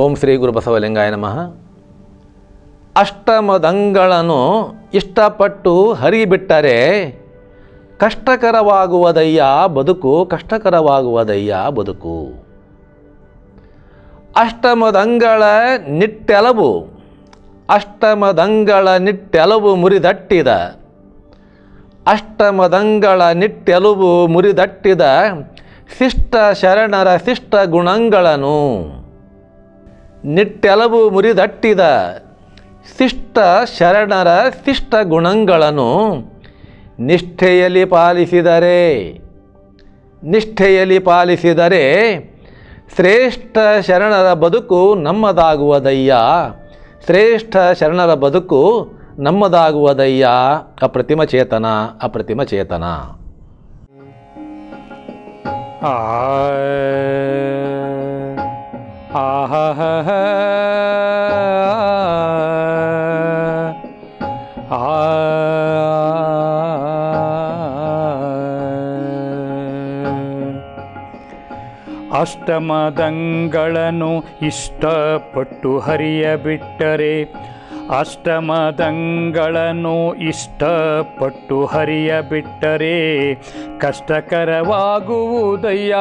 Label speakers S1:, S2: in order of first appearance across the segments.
S1: ಓಂ ಶ್ರೀ ಗುರು ಬಸವಲಿಂಗಾಯ ನಮಃ. ಅಷ್ಟಮದಂಗಳನ್ನು ಇಷ್ಟಪಟ್ಟು ಹರಿಬಿಟ್ಟರೆ ಕಷ್ಟಕರವಾಗುವುದಯ್ಯ ಬದುಕು ಕಷ್ಟಕರವಾಗುವುದಯ್ಯ ಬದುಕು. ಅಷ್ಟಮದಂಗಳ ನಿಟ್ಟೆಲವು ಅಷ್ಟಮದಂಗಳ ನಿಟ್ಟೆಲವು ಮುರಿದಟ್ಟಿದ, ಅಷ್ಟಮದಂಗಳ ನಿಟ್ಟೆಲುಬು ಮುರಿದಟ್ಟಿದ ಶಿಷ್ಟ ಶರಣರ ಶಿಷ್ಟ ಗುಣಗಳನ್ನು ನಿಟ್ಟೆಲವು ಮುರಿದಟ್ಟಿದ ಶಿಷ್ಟ ಶರಣರ ಶಿಷ್ಟ ಗುಣಗಳನ್ನು ನಿಷ್ಠೆಯಲ್ಲಿ ಪಾಲಿಸಿದರೆ ನಿಷ್ಠೆಯಲ್ಲಿ ಪಾಲಿಸಿದರೆ ಶ್ರೇಷ್ಠ ಶರಣರ ಬದುಕು ನಮ್ಮದಾಗುವುದಯ್ಯ ಶ್ರೇಷ್ಠ ಶರಣರ ಬದುಕು ನಮ್ಮದಾಗುವುದಯ್ಯ ಅಪ್ರತಿಮ ಚೇತನ ಅಪ್ರತಿಮ ಚೇತನ.
S2: ಅಷ್ಟಮದಂಗಳನ್ನು ಇಷ್ಟಪಟ್ಟು ಹರಿಯಬಿಟ್ಟರೆ ಅಷ್ಟಮದಂಗಳನ್ನು ಇಷ್ಟಪಟ್ಟು ಹರಿಯ ಬಿಟ್ಟರೆ ಕಷ್ಟಕರವಾಗುವುದಯ್ಯ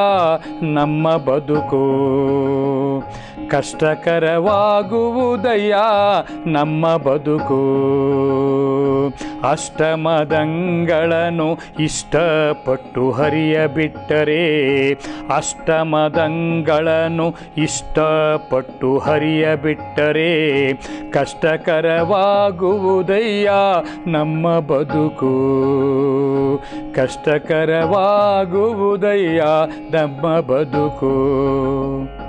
S2: ನಮ್ಮ ಬದುಕು. ಕಷ್ಟಕರವಾಗುವುದಯ್ಯ ನಮ್ಮ ಬದುಕು. ಅಷ್ಟಮದಂಗಳನ್ನು ಇಷ್ಟಪಟ್ಟು ಹರಿಯ ಬಿಟ್ಟರೆ ಅಷ್ಟಮದಂಗಳನ್ನು ಇಷ್ಟಪಟ್ಟು ಹರಿಯ ಬಿಟ್ಟರೆ ಕಷ್ಟಕರವಾಗುವುದಯ್ಯ ನಮ್ಮ ಬದುಕು. ಕಷ್ಟಕರವಾಗುವುದಯ್ಯ ನಮ್ಮ ಬದುಕು.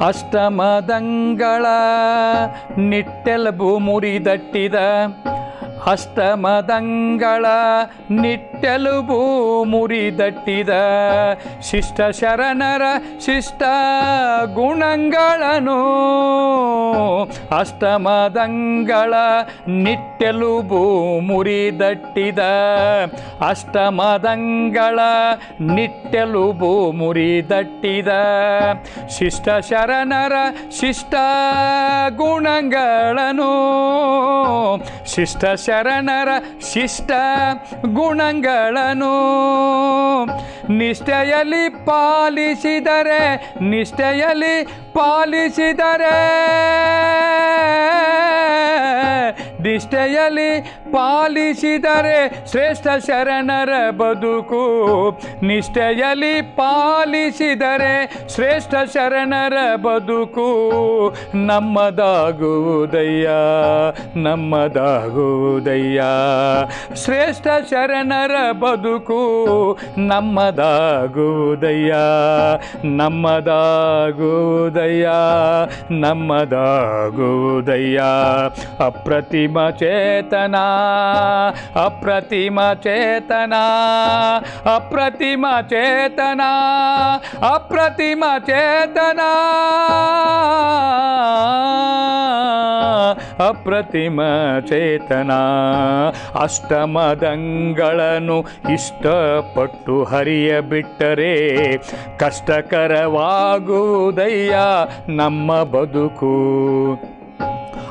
S2: ಅಷ್ಟಮದಂಗಳ ನಿಟ್ಟೆಲಬು ಮುರಿದಟ್ಟಿದ ಅಷ್ಟಮದಂಗಳ ನಿಟ್ಟೆಲುಬು ಮುರಿದಟ್ಟಿದ ಶಿಷ್ಟ ಶರಣರ ಶಿಷ್ಟ ಗುಣಗಳನ್ನು ಅಷ್ಟಮದಂಗಳ ನಿಟ್ಟೆಲುಬು ಮುರಿದಟ್ಟಿದ ಅಷ್ಟಮದಂಗಳ ನಿಟ್ಟೆಲುಬು ಮುರಿದಟ್ಟಿದ ಶಿಷ್ಟ ಶರಣರ ಶಿಷ್ಟ ಗುಣಗಳನ್ನು ಶಿಷ್ಟ ಶರಣರ ಶಿಷ್ಟ ಗುಣಗಳನ್ನು ನಿಷ್ಠೆಯಲ್ಲಿ ಪಾಲಿಸಿದರೆ ನಿಷ್ಠೆಯಲ್ಲಿ ಪಾಲಿಸಿದರೆ ನಿಷ್ಠೆಯಲ್ಲಿ ಪಾಲಿಸಿದರೆ ಶ್ರೇಷ್ಠ ಶರಣರ ಬದುಕು. ನಿಷ್ಠೆಯಲ್ಲಿ ಪಾಲಿಸಿದರೆ ಶ್ರೇಷ್ಠ ಶರಣರ ಬದುಕು. ನಮ್ಮದಾಗುವುದಯ್ಯ ನಮ್ಮದಾಗುವುದಯ್ಯ. ಶ್ರೇಷ್ಠ ಶರಣರ ಬದುಕು, ನಮ್ಮದಾಗುವುದಯ್ಯ ನಮ್ಮದಾಗುವುದಯ್ಯ ನಮ್ಮದಾಗುವುದಯ್ಯ. ಅಪ್ರತಿಮ ಚೇತನ ಅಪ್ರತಿಮ ಚೇತನ ಅಪ್ರತಿಮ ಚೇತನ ಅಪ್ರತಿಮ ಚೇತನ ಅಪ್ರತಿಮ ಚೇತನ. ಅಷ್ಟಮದಂಗಳನ್ನು ಇಷ್ಟಪಟ್ಟು ಹರಿಯ ಬಿಟ್ಟರೆ ಕಷ್ಟಕರವಾಗುವುದಯ್ಯ ನಮ್ಮ ಬದುಕು.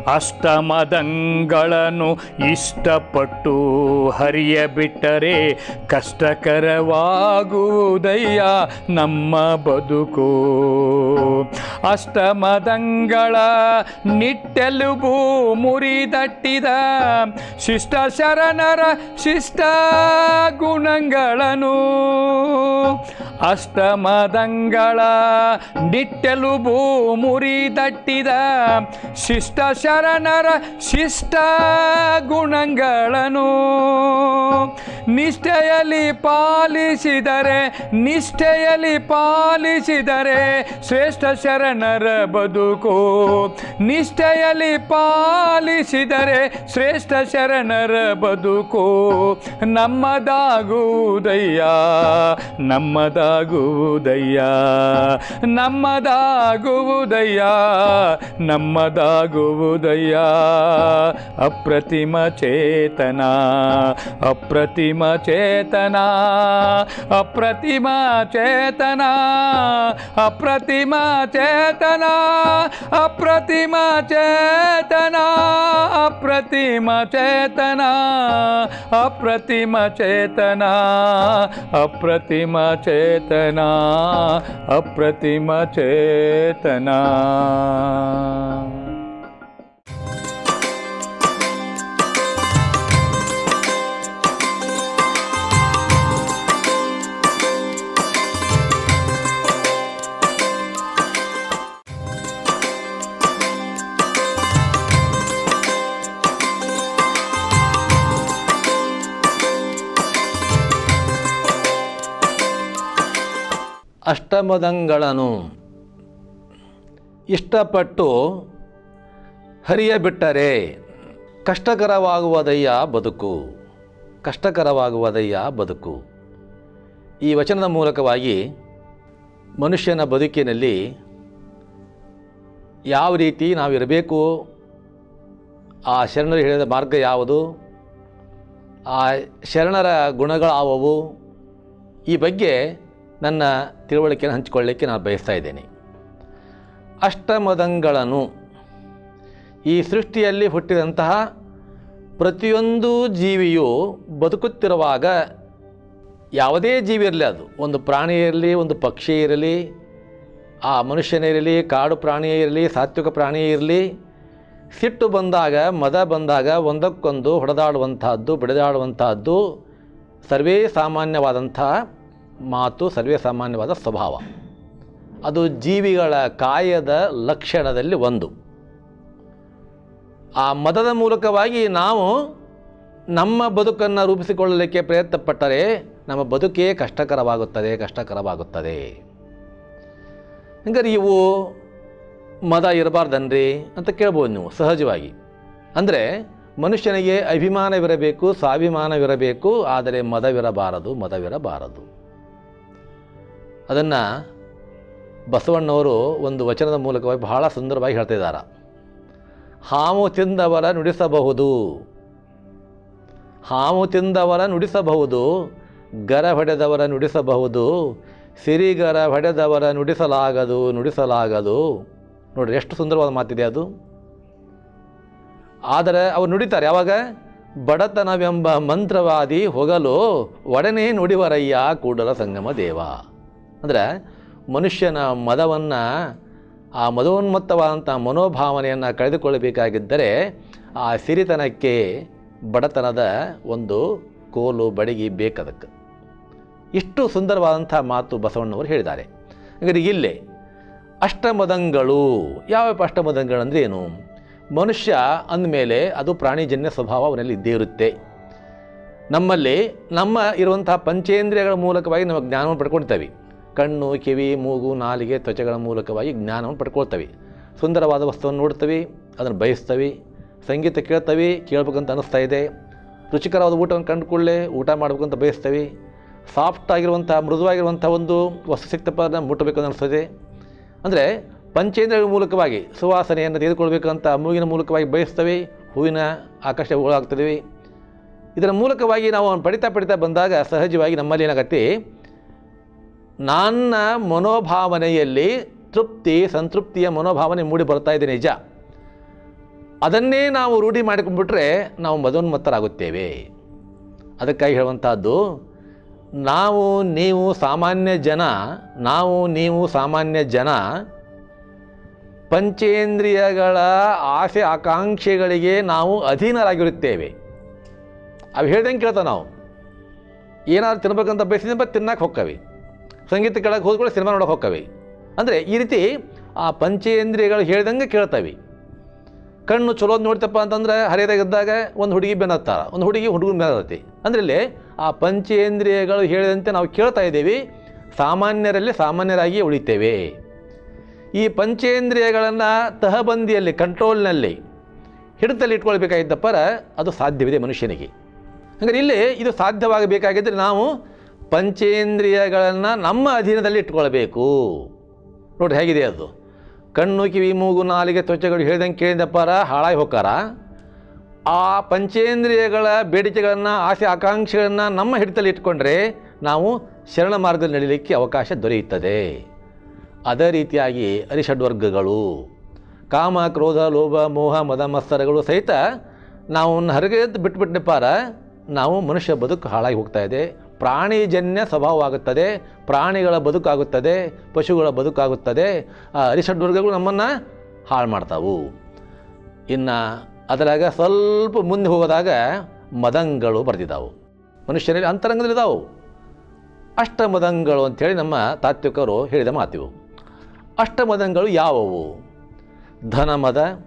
S2: ಅಷ್ಟಮದಂಗಳನ್ನು ಇಷ್ಟಪಟ್ಟು ಹರಿಯ ಬಿಟ್ಟರೆ ಕಷ್ಟಕರವಾಗುವುದಯ್ಯ ನಮ್ಮ ಬದುಕು. ಅಷ್ಟಮದಂಗಳ ನಿಟ್ಟೆಲುಬು ಮುರಿದಟ್ಟಿದ ಶಿಷ್ಟ ಶರಣರ ಶಿಷ್ಟ ಗುಣಗಳನ್ನು ಅಷ್ಟಮದಂಗಳ ನಿಟ್ಟೆಲುಬು ಮುರಿದಟ್ಟಿದ ಶಿಷ್ಟ ಶರಣರ ಶಿಷ್ಟ ಗುಣಗಳನ್ನು ನಿಷ್ಠೆಯಲ್ಲಿ ಪಾಲಿಸಿದರೆ ನಿಷ್ಠೆಯಲ್ಲಿ ಪಾಲಿಸಿದರೆ ಶ್ರೇಷ್ಠ ಶರಣರ ಬದುಕು. ನಿಷ್ಠೆಯಲ್ಲಿ ಪಾಲಿಸಿದರೆ ಶ್ರೇಷ್ಠ ಶರಣರ ಬದುಕು. ನಮ್ಮದಾಗುವುದಯ್ಯ ನಮ್ಮದಾಗುವುದಯ್ಯ ನಮ್ಮದಾಗುವುದಯ್ಯ ನಮ್ಮದಾಗುವುದಯ್ಯ. ದಯ್ಯ ಅಪ್ರತಿಮ ಚೇತನ ಅಪ್ರತಿಮ ಚೇತನ ಅಪ್ರತಿಮ ಚೇತನ ಅಪ್ರತಿಮ ಚೇತನ ಅಪ್ರತಿಮ ಚೇತನ ಅಪ್ರತಿಮ ಚೇತನ ಅಪ್ರತಿಮ ಚೇತನ ಅಪ್ರತಿಮ ಚೇತನ ಅಪ್ರತಿಮ ಚೇತನ
S1: ಅಷ್ಟಮದಂಗಳನು. ಇಷ್ಟಪಟ್ಟು ಹರಿಯಬಿಟ್ಟರೆ ಕಷ್ಟಕರವಾಗುವುದಯ್ಯ ಬದುಕು. ಕಷ್ಟಕರವಾಗುವುದಯ್ಯ ಬದುಕು. ಈ ವಚನದ ಮೂಲಕವಾಗಿ ಮನುಷ್ಯನ ಬದುಕಿನಲ್ಲಿ ಯಾವ ರೀತಿ ನಾವಿರಬೇಕು? ಆ ಶರಣರು ಹೇಳಿದ ಮಾರ್ಗ ಯಾವುದು? ಆ ಶರಣರ ಗುಣಗಳಾವವು? ಈ ಬಗ್ಗೆ ನನ್ನ ತಿಳುವಳಿಕೆಯನ್ನು ಹಂಚಿಕೊಳ್ಳಿಕ್ಕೆ ನಾನು ಬಯಸ್ತಾ ಇದ್ದೇನೆ. ಅಷ್ಟಮದಂಗಳನು ಈ ಸೃಷ್ಟಿಯಲ್ಲಿ ಹುಟ್ಟಿದಂತಹ ಪ್ರತಿಯೊಂದು ಜೀವಿಯು ಬದುಕುತ್ತಿರುವಾಗ ಯಾವುದೇ ಜೀವಿ ಇರಲಿ ಅದು, ಒಂದು ಪ್ರಾಣಿ ಇರಲಿ, ಒಂದು ಪಕ್ಷಿ ಇರಲಿ, ಆ ಮನುಷ್ಯನೇ ಇರಲಿ, ಕಾಡು ಪ್ರಾಣಿಯೇ ಇರಲಿ, ಸಾತ್ವಿಕ ಪ್ರಾಣಿಯೇ ಇರಲಿ, ಸಿಟ್ಟು ಬಂದಾಗ, ಮದ ಬಂದಾಗ ಒಂದಕ್ಕೊಂದು ಹೊಡೆದಾಡುವಂತಹದ್ದು, ಬಿಡದಾಡುವಂತಹದ್ದು ಸರ್ವೇ ಸಾಮಾನ್ಯವಾದಂಥ ಮಾತು ಸರ್ವೇ ಸಾಮಾನ್ಯವಾದ ಸ್ವಭಾವ. ಅದು ಜೀವಿಗಳ ಕಾಯದ ಲಕ್ಷಣದಲ್ಲಿ ಒಂದು. ಆ ಮತದ ಮೂಲಕವಾಗಿ ನಾವು ನಮ್ಮ ಬದುಕನ್ನು ರೂಪಿಸಿಕೊಳ್ಳಲಿಕ್ಕೆ ಪ್ರಯತ್ನಪಟ್ಟರೆ ನಮ್ಮ ಬದುಕೇ ಕಷ್ಟಕರವಾಗುತ್ತದೆ ಕಷ್ಟಕರವಾಗುತ್ತದೆ. ಹಂಗಾರೆ ಇವು ಮದ ಇರಬಾರ್ದನ್ರಿ ಅಂತ ಕೇಳ್ಬೋದು ನೀವು ಸಹಜವಾಗಿ. ಅಂದರೆ ಮನುಷ್ಯನಿಗೆ ಅಭಿಮಾನವಿರಬೇಕು, ಸ್ವಾಭಿಮಾನವಿರಬೇಕು, ಆದರೆ ಮದವಿರಬಾರದು ಮದವಿರಬಾರದು. ಅದನ್ನು ಬಸವಣ್ಣವರು ಒಂದು ವಚನದ ಮೂಲಕವಾಗಿ ಬಹಳ ಸುಂದರವಾಗಿ ಹೇಳ್ತಿದ್ದಾರೆ ಹಾವು ತಿಂದವರ ನುಡಿಸಬಹುದು. ಹಾವು ತಿಂದವರ ನುಡಿಸಬಹುದು, ಗರ ಹೊಡೆದವರ ನುಡಿಸಬಹುದು, ಸಿರಿಗರ ಹೊಡೆದವರ ನುಡಿಸಲಾಗದು ನುಡಿಸಲಾಗದು. ನೋಡಿರಿ ಎಷ್ಟು ಸುಂದರವಾದ ಮಾತಿದೆ ಅದು. ಆದರೆ ಅವರು ನುಡಿತಾರೆ, ಯಾವಾಗ? ಬಡತನವೆಂಬ ಮಂತ್ರವಾದಿ ಹೊಗಲು, ಒಡನೆ ನುಡಿವರಯ್ಯ, ಕೂಡಲ ಸಂಗಮ ದೇವ. ಅಂದರೆ ಮನುಷ್ಯನ ಮದವನ್ನು, ಆ ಮದೋನ್ಮತ್ತವಾದಂಥ ಮನೋಭಾವನೆಯನ್ನು ಕಳೆದುಕೊಳ್ಳಬೇಕಾಗಿದ್ದರೆ ಆ ಸಿರಿತನಕ್ಕೆ ಬಡತನದ ಒಂದು ಕೋಲು ಬಡಗಿ ಬೇಕದಕ್ಕೆ. ಇಷ್ಟು ಸುಂದರವಾದಂಥ ಮಾತು ಬಸವಣ್ಣವರು ಹೇಳಿದ್ದಾರೆ. ಹಾಗಾದ್ರೆ ಇಲ್ಲೇ ಅಷ್ಟಮದಂಗಳು, ಯಾವ ಅಷ್ಟಮದಂಗಳು ಅಂದರೆ ಏನು? ಮನುಷ್ಯ ಅಂದಮೇಲೆ ಅದು ಪ್ರಾಣಿಜನ್ಯ ಸ್ವಭಾವ ಅವನಲ್ಲಿ ಇದ್ದೇ ಇರುತ್ತೆ. ನಮ್ಮಲ್ಲಿ ನಮ್ಮ ಇರುವಂತಹ ಪಂಚೇಂದ್ರಿಯಗಳ ಮೂಲಕವಾಗಿ ನಾವು ಜ್ಞಾನವನ್ನು ಪಡ್ಕೊಳ್ತೇವೆ ಕಣ್ಣು, ಕಿವಿ, ಮೂಗು, ನಾಲಿಗೆ ತ್ವಚೆಗಳ ಮೂಲಕವಾಗಿ ಜ್ಞಾನವನ್ನು ಪಡ್ಕೊಳ್ತವೆ. ಸುಂದರವಾದ ವಸ್ತುವನ್ನು ನೋಡ್ತವೆ, ಅದನ್ನು ಬಯಸ್ತವೆ, ಸಂಗೀತ ಕೇಳ್ತವೆ, ಕೇಳ್ಬೇಕಂತ ಅನ್ನಿಸ್ತಾ ಇದೆ. ರುಚಿಕರವಾದ ಊಟವನ್ನು ಕಂಡುಕೊಳ್ಳೆ ಊಟ ಮಾಡಬೇಕಂತ ಬಯಸ್ತವೆ. ಸಾಫ್ಟ್ ಆಗಿರುವಂಥ, ಮೃದುವಾಗಿರುವಂಥ ಒಂದು ವಸ್ತು ಸಿಕ್ತಪ್ಪ ಅದನ್ನು ಮುಟ್ಟಬೇಕು ಅಂತ ಅನಿಸ್ತದೆ. ಅಂದರೆ ಪಂಚೇಂದ್ರಿಯಗಳ ಮೂಲಕವಾಗಿ ಸುವಾಸನೆಯನ್ನು ತೆಗೆದುಕೊಳ್ಬೇಕಂತ ಮೂಗಿನ ಮೂಲಕವಾಗಿ ಬಯಸ್ತವೆ, ಹೂವಿನ ಆಕರ್ಷ ಒಳಗಾಗ್ತಿದ್ದೀವಿ ಇದರ ಮೂಲಕವಾಗಿ ನಾವು ಪಡಿತಾ ಪಡಿತಾ ಬಂದಾಗ ಸಹಜವಾಗಿ ನಮ್ಮಲ್ಲಿ ಏನಾಗತ್ತೆ ನನ್ನ ಮನೋಭಾವನೆಯಲ್ಲಿ ತೃಪ್ತಿ, ಸಂತೃಪ್ತಿಯ ಮನೋಭಾವನೆ ಮೂಡಿ ಬರ್ತಾ ಇದೆ ನಿಜ. ಅದನ್ನೇ ನಾವು ರೂಢಿ ಮಾಡಿಕೊಂಡ್ಬಿಟ್ರೆ ನಾವು ಮದೋನ್ಮತ್ತರಾಗುತ್ತೇವೆ. ಅದಕ್ಕಾಗಿ ಹೇಳುವಂಥದ್ದು ನಾವು ನೀವು ಸಾಮಾನ್ಯ ಜನ, ನಾವು ನೀವು ಸಾಮಾನ್ಯ ಜನ, ಪಂಚೇಂದ್ರಿಯಗಳ ಆಸೆ ಆಕಾಂಕ್ಷೆಗಳಿಗೆ ನಾವು ಅಧೀನರಾಗಿರುತ್ತೇವೆ. ಅವು ಹೇಳ್ದಂಗೆ ಕೇಳ್ತಾವೆ ನಾವು. ಏನಾದ್ರು ತಿನ್ಬೇಕಂತ ಬಯಸಿದ್ರೆ ತಿನ್ನಕ್ಕೆ ಹೋಕ್ಕವಿ ಸಂಗೀತ ಕೇಳಕ್ಕೆ ಹೋದ್ಕೊಳ್ಳಿ ಸಿನಿಮಾ ನೋಡಕ್ಕೆ ಹೋಗ್ತವೆ. ಅಂದರೆ ಈ ರೀತಿ ಆ ಪಂಚೇಂದ್ರಿಯಗಳು ಹೇಳ್ದಂಗೆ ಕೇಳ್ತವೆ. ಕಣ್ಣು ಚಲೋದು ನೋಡ್ತಪ್ಪ ಅಂತಂದ್ರೆ ಹರಿಯದಾಗಿದ್ದಾಗ ಒಂದು ಹುಡುಗಿ ಬೆನ್ನತ್ತಾರ ಒಂದು ಹುಡುಗಿ ಹುಡುಗನ ಬೆನ್ನತ್ತಿ ಅಂದರೆ ಇಲ್ಲಿ ಆ ಪಂಚೇಂದ್ರಿಯಗಳು ಹೇಳಿದಂತೆ ನಾವು ಕೇಳ್ತಾ ಇದ್ದೀವಿ, ಸಾಮಾನ್ಯರಲ್ಲಿ ಸಾಮಾನ್ಯರಾಗಿ ಉಳಿತೇವೆ. ಈ ಪಂಚೇಂದ್ರಿಯಗಳನ್ನು ತಹಬಂದಿಯಲ್ಲಿ, ಕಂಟ್ರೋಲ್ನಲ್ಲಿ, ಹಿಡಿತಲ್ಲಿ ಇಟ್ಕೊಳ್ಬೇಕಾಗಿದ್ದಪ್ಪರ ಅದು ಸಾಧ್ಯವಿದೆ ಮನುಷ್ಯನಿಗೆ. ಹಾಗಾದ್ರೆ ಇಲ್ಲಿ ಇದು ಸಾಧ್ಯವಾಗಬೇಕಾಗಿದ್ದರೆ ನಾವು ಪಂಚೇಂದ್ರಿಯಗಳನ್ನು ನಮ್ಮ ಅಧೀನದಲ್ಲಿ ಇಟ್ಕೊಳ್ಬೇಕು. ನೋಡಿ ಹೇಗಿದೆ ಅದು? ಕಣ್ಣು, ಕಿವಿ, ಮೂಗು, ನಾಲಿಗೆ, ತ್ವಚೆಗಳು ಹೇಳ್ದಂಗೆ ಕೇಳಿದಪ್ಪಾರ ಹಾಳಾಗಿ ಹೋಗಾರ ಆ ಪಂಚೇಂದ್ರಿಯಗಳ ಬೇಡಿಕೆಗಳನ್ನು, ಆಸೆ, ಆಕಾಂಕ್ಷೆಗಳನ್ನು ನಮ್ಮ ಹಿಡಿತಲ್ಲಿ ಇಟ್ಕೊಂಡ್ರೆ ನಾವು ಶರಣ ಮಾರ್ಗದಲ್ಲಿ ನಡೀಲಿಕ್ಕೆ ಅವಕಾಶ ದೊರೆಯುತ್ತದೆ. ಅದೇ ರೀತಿಯಾಗಿ ಅರಿಷಡ್ವರ್ಗಗಳು ಕಾಮ, ಕ್ರೋಧ, ಲೋಭ, ಮೋಹ, ಮದ ಮಸ್ತರಗಳು ಸಹಿತ ನಾವು ಹೊರಗೆ ಬಿಟ್ಬಿಟ್ಟಪ್ಪಾರ ನಾವು ಮನುಷ್ಯ ಬದುಕು ಹಾಳಾಗಿ ಹೋಗ್ತಾ ಇದೆ. ಪ್ರಾಣಿಜನ್ಯ ಸ್ವಭಾವ ಆಗುತ್ತದೆ ಪ್ರಾಣಿಗಳ ಬದುಕಾಗುತ್ತದೆ, ಪಶುಗಳ ಬದುಕಾಗುತ್ತದೆ, ಆ ಅರಿಷಡ್ವರ್ಗಗಳು ನಮ್ಮನ್ನು ಹಾಳು ಮಾಡ್ತಾವು. ಇನ್ನು ಅದರಾಗ ಸ್ವಲ್ಪ ಮುಂದೆ ಹೋಗೋದಾಗ ಮದಂಗಳು ಬರೆದಿದ್ದಾವು ಮನುಷ್ಯನಲ್ಲಿ ಅಂತರಂಗದಲ್ಲಿದ್ದಾವು ಅಷ್ಟಮದಂಗಳು ಅಂಥೇಳಿ ನಮ್ಮ ತಾತ್ವಿಕರು ಹೇಳಿದ ಮಾತಿವು. ಅಷ್ಟಮದಂಗಳು ಯಾವುವು? ಧನಮದ,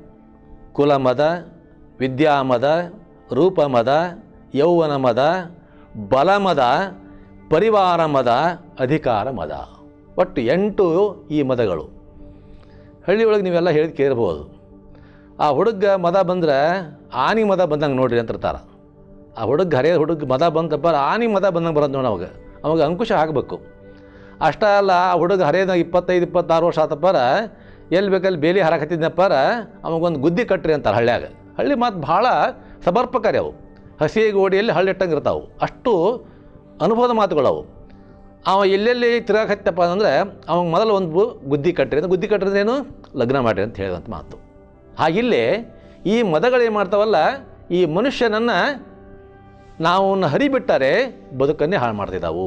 S1: ಕುಲಮದ, ವಿದ್ಯಾಮದ, ರೂಪಮದ ಯೌವನ ಮದ ಪರಿವಾರ ಮದ, ಅಧಿಕಾರ ಮದ. ಒಟ್ಟು ಎಂಟು ಈ ಮದಗಳು. ಹಳ್ಳಿಯೊಳಗೆ ನೀವೆಲ್ಲ ಹೇಳಿ ಕೇಳಬಹುದು ಆ ಹುಡುಗ ಮದ ಬಂದರೆ ಆನಿ ಮದ ಬಂದಂಗೆ ನೋಡ್ರಿ ಅಂತ ಇರ್ತಾರೆ ಆ ಹುಡುಗ ಹರಿಯ ಹುಡುಗ ಮದ ಬಂತಪ್ಪ ಆನಿ ಮದ ಬಂದಂಗೆ ಬರೋದು ನೋಡಿ ಅವಾಗ. ಅವಾಗ ಅಂಕುಶ ಆಗಬೇಕು. ಅಷ್ಟೇ ಅಲ್ಲ, ಆ ಹುಡುಗ ಹರಿಯದ ಇಪ್ಪತ್ತೈದು, ಇಪ್ಪತ್ತಾರು ವರ್ಷ ಆತಪ್ಪಾರ ಎಲ್ಲಿ ಬೇಕಲ್ಲಿ ಬೇಲಿ ಹರಕತ್ತಿದ್ದಪ್ಪಾರ ಅವಾಗೊಂದು ಗುದ್ದಿ ಕಟ್ಟ್ರಿ ಅಂತಾರೆ ಹಳ್ಳ್ಯಾಗ. ಹಳ್ಳಿ ಮಾತು ಭಾಳ ಸಮರ್ಪಕರಿ ಅವು. ಹಸಿ ಗೋಡಿಯಲ್ಲಿ ಹಳ್ಳಿಟ್ಟಂಗೆ ಇರ್ತಾವೆ ಅಷ್ಟು ಅನುಭವದ ಮಾತುಗಳವು. ಅವ ಎಲ್ಲೆಲ್ಲಿ ತಿರುಗಾಕತ್ತಪ್ಪ ಅಂದರೆ, ಅವಂಗೆ ಮೊದಲು ಒಂದು ಗುದ್ದಿ ಕಟ್ಟ್ರಿ ಅಂತ ಗುದ್ದಿ ಕಟ್ಟಿದ್ರೆ ಏನು? ಲಗ್ನ ಮಾಡಿರಿ ಅಂತ ಹೇಳಿದಂಥ ಮಾತು. ಹಾಗಿಲ್ಲೇ ಈ ಮದಗಳೇನು ಮಾಡ್ತಾವಲ್ಲ, ಈ ಮನುಷ್ಯನನ್ನು ನಾವು ಹರಿಬಿಟ್ಟರೆ ಬದುಕನ್ನೇ ಹಾಳು ಮಾಡ್ತಿದ್ದಾವು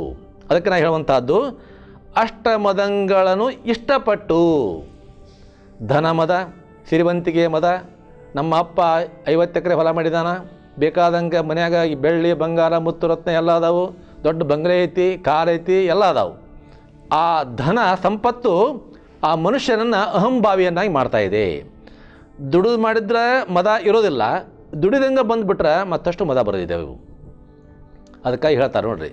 S1: ಅದಕ್ಕೆ ನಾನು ಅಷ್ಟ ಅಷ್ಟಮದಂಗಳನ್ನು ಇಷ್ಟಪಟ್ಟು ಧನ ಮದ ಸಿರಿವಂತಿಗೆ ಮದ, ನಮ್ಮ ಅಪ್ಪ ಐವತ್ತು ಎಕರೆ ಹೊಲ ಮಾಡಿದಾನ ಬೇಕಾದಂಗೆ ಮನ್ಯಾಗ ಈ ಬೆಳ್ಳಿ, ಬಂಗಾರ, ಮುತ್ತು, ರತ್ನ ಎಲ್ಲ ಅದಾವು. ದೊಡ್ಡ ಬಂಗಲೆ ಐತಿ, ಕಾರ್ ಐತಿ, ಎಲ್ಲ ಅದಾವು. ಆ ಧನ, ಸಂಪತ್ತು ಆ ಮನುಷ್ಯನನ್ನು ಅಹಂಭಾವಿಯನ್ನಾಗಿ ಮಾಡ್ತಾ ಇದೆ. ದುಡಿದು ಮಾಡಿದ್ರೆ ಮದ ಇರೋದಿಲ್ಲ. ದುಡಿದಂಗೆ ಬಂದುಬಿಟ್ರೆ ಮತ್ತಷ್ಟು ಮದ ಬರೋದಿದ್ದಾವೆ ಇವು. ಅದಕ್ಕಾಗಿ ಹೇಳ್ತಾರೆ ನೋಡ್ರಿ.